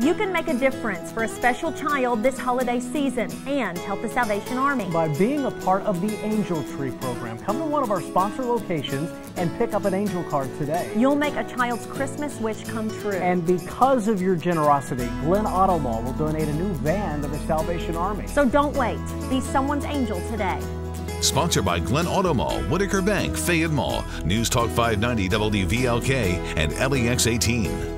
You can make a difference for a special child this holiday season and help the Salvation Army. By being a part of the Angel Tree program, come to one of our sponsor locations and pick up an angel card today. You'll make a child's Christmas wish come true. And because of your generosity, Glenn Auto Mall will donate a new van to the Salvation Army. So don't wait. Be someone's angel today. Sponsored by Glenn Auto Mall, Whitaker Bank, Fayette Mall, News Talk 590 WVLK, and LEX 18.